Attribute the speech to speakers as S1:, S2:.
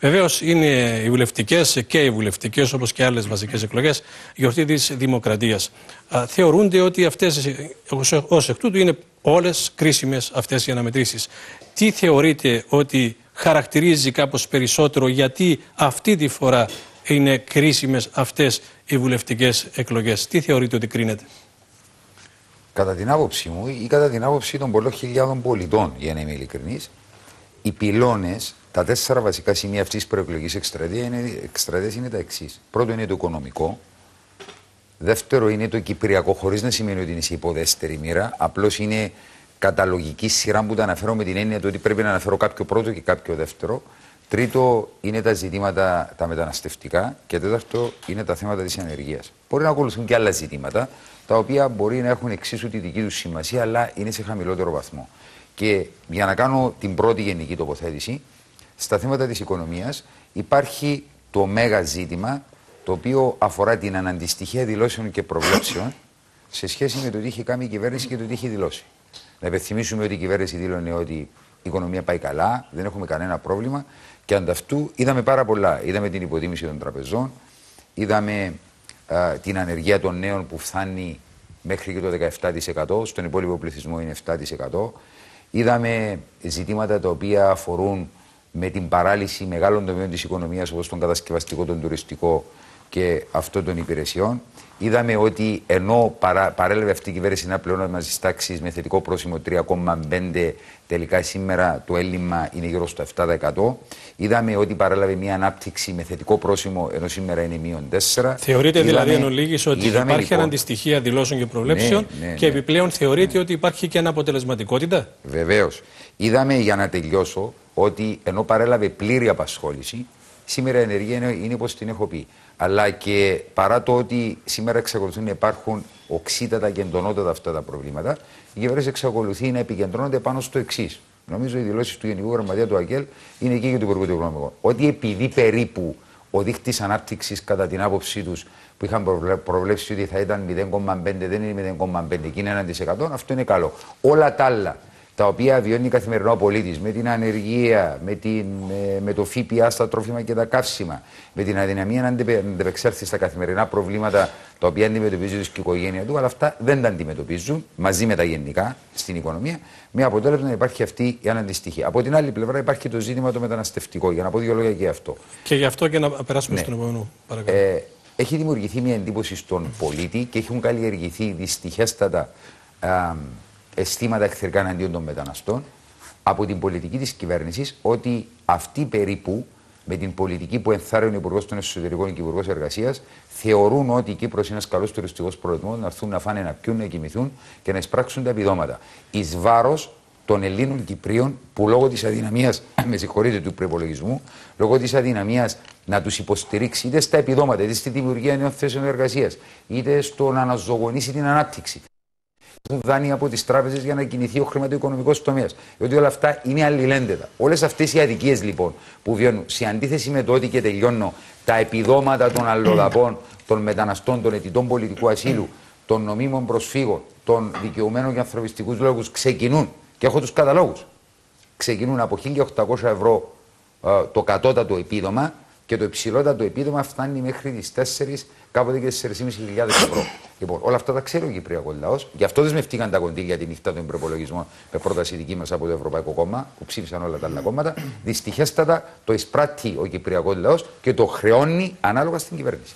S1: Βεβαίως είναι οι βουλευτικές και οι βουλευτικές, όπως και άλλες βασικές εκλογές, γιορτή της δημοκρατίας. Θεωρούνται ότι αυτές ως εκ τούτου είναι όλες κρίσιμες αυτές οι αναμετρήσεις. Τι θεωρείτε ότι χαρακτηρίζει κάπως περισσότερο γιατί αυτή τη φορά είναι κρίσιμες αυτές οι βουλευτικές εκλογές; Τι θεωρείτε ότι κρίνεται;
S2: Κατά την άποψή μου ή κατά την άποψη των πολλών χιλιάδων πολιτών, για να είμαι ειλικρινής, οι πυλώνες, τα τέσσερα βασικά σημεία αυτής της προεκλογικής εκστρατείας είναι, είναι τα εξής. Πρώτο είναι το οικονομικό. Δεύτερο είναι το κυπριακό, χωρίς να σημαίνει ότι είναι σε υποδέστερη μοίρα. Απλώς είναι καταλογική σειρά που τα αναφέρω με την έννοια του ότι πρέπει να αναφέρω κάποιο πρώτο και κάποιο δεύτερο. Τρίτο είναι τα ζητήματα τα μεταναστευτικά. Και τέταρτο είναι τα θέματα της ανεργίας. Μπορεί να ακολουθούν και άλλα ζητήματα, τα οποία μπορεί να έχουν εξίσου τη δική τους σημασία, αλλά είναι σε χαμηλότερο βαθμό. Και για να κάνω την πρώτη γενική τοποθέτηση, στα θέματα της οικονομίας υπάρχει το μέγα ζήτημα το οποίο αφορά την αναντιστοιχεία δηλώσεων και προβλέψεων σε σχέση με το τι είχε κάνει η κυβέρνηση και το τι είχε δηλώσει. Να υπενθυμίσουμε ότι η κυβέρνηση δήλωνε ότι η οικονομία πάει καλά, δεν έχουμε κανένα πρόβλημα. Και ανταυτού είδαμε πάρα πολλά. Είδαμε την υποτίμηση των τραπεζών, είδαμε α, την ανεργία των νέων που φτάνει μέχρι και το 17%, στον υπόλοιπο πληθυσμό είναι 7%. Είδαμε ζητήματα τα οποία αφορούν με την παράλυση μεγάλων τομέων της οικονομίας όπως τον κατασκευαστικό, τον τουριστικό και αυτό των υπηρεσιών. Είδαμε ότι ενώ παρά, παρέλαβε αυτή η κυβέρνηση ένα πλεόνασμα τη τάξη με θετικό πρόσημο 3,5, τελικά σήμερα το έλλειμμα είναι γύρω στο 7%. Είδαμε ότι παρέλαβε μια ανάπτυξη με θετικό πρόσημο, ενώ σήμερα είναι μείον 4.
S1: Θεωρείτε είδαμε, δηλαδή εν ολίγης ότι είδαμε, υπάρχει λοιπόν, αντιστοιχεία δηλώσεων και προβλέψεων ναι, ναι, και ναι. επιπλέον θεωρείτε ότι υπάρχει και αναποτελεσματικότητα;
S2: Βεβαίως. Είδαμε για να τελειώσω ότι ενώ παρέλαβε πλήρη απασχόληση, σήμερα η ενεργεία είναι, είναι όπως την έχω πει αλλά και παρά το ότι σήμερα εξακολουθούν να υπάρχουν οξύτατα και εντονότατα αυτά τα προβλήματα, η κυβέρνηση εξακολουθεί να επικεντρώνεται πάνω στο εξής. Νομίζω οι δηλώσεις του Γενικού Γραμματεία του ΑΚΕΛ είναι εκεί και του Υπουργού του Οικονομικών. Ότι επειδή περίπου ο δείκτης ανάπτυξης, κατά την άποψή τους, που είχαν προβλέψει ότι θα ήταν 0,5, δεν είναι 0,5 και είναι 1%, αυτό είναι καλό. Όλα τα άλλα τα οποία βιώνει καθημερινό ο πολίτης, με την ανεργία, με, την, με, το ΦΠΑ στα τρόφιμα και τα καύσιμα, με την αδυναμία να αντεπεξέλθει στα καθημερινά προβλήματα τα οποία αντιμετωπίζει και η οικογένεια του, αλλά αυτά δεν τα αντιμετωπίζουν μαζί με τα γενικά στην οικονομία, με αποτέλεσμα να υπάρχει αυτή η αναντιστοιχία. Από την άλλη πλευρά υπάρχει το ζήτημα το μεταναστευτικό, για να πω δύο λόγια και αυτό.
S1: Και γι' αυτό και να περάσουμε ναι. στον επόμενο, παρακαλώ. Ε,
S2: έχει δημιουργηθεί μια εντύπωση στον πολίτη και έχουν καλλιεργηθεί δυστυχέστατα αισθήματα εχθρικά εναντίον των μεταναστών από την πολιτική της κυβέρνησης ότι αυτοί περίπου με την πολιτική που ενθάρρυνε ο Υπουργός των Εσωτερικών και ο Υπουργός Εργασίας, θεωρούν ότι η Κύπρος είναι ένας καλός τουριστικός προορισμός να έρθουν να φάνε, να πιούν, να κοιμηθούν και να εισπράξουν τα επιδόματα. Εις βάρος των Ελλήνων Κυπρίων που λόγω της αδυναμίας, με συγχωρείτε, του προπολογισμού, λόγω της αδυναμίας να τους υποστηρίξει είτε στα επιδόματα, είτε στη δημιουργία νέων θέσεων εργασίας, είτε στο να αναζωογονήσει την ανάπτυξη δάνεια από τις τράπεζες για να κινηθεί ο χρηματοοικονομικός τομέας. Διότι όλα αυτά είναι αλληλένδετα. Όλες αυτές οι αδικίες λοιπόν που βιώνουν σε αντίθεση με το ότι και τελειώνω τα επιδόματα των αλλοδαπών, των μεταναστών, των αιτητών πολιτικού ασύλου, των νομίμων προσφύγων, των δικαιωμένων για ανθρωπιστικούς λόγους ξεκινούν. Και έχω τους καταλόγους. Ξεκινούν από 1.800 ευρώ ε, το κατώτατο επίδομα και το υψηλότατο επίδομα φτάνει μέχρι τις 4, κάποτε και 4.500 ευρώ. Λοιπόν, όλα αυτά τα ξέρει ο Κυπριακός λαός. Γι' αυτό δεσμευτήκαν τα κονδύλια τη νύχτα των προπολογισμών με πρόταση δική μας από το Ευρωπαϊκό Κόμμα, που ψήφισαν όλα τα άλλα κόμματα. Δυστυχέστατα το εισπράττει ο Κυπριακός λαός και το χρεώνει ανάλογα στην κυβέρνηση.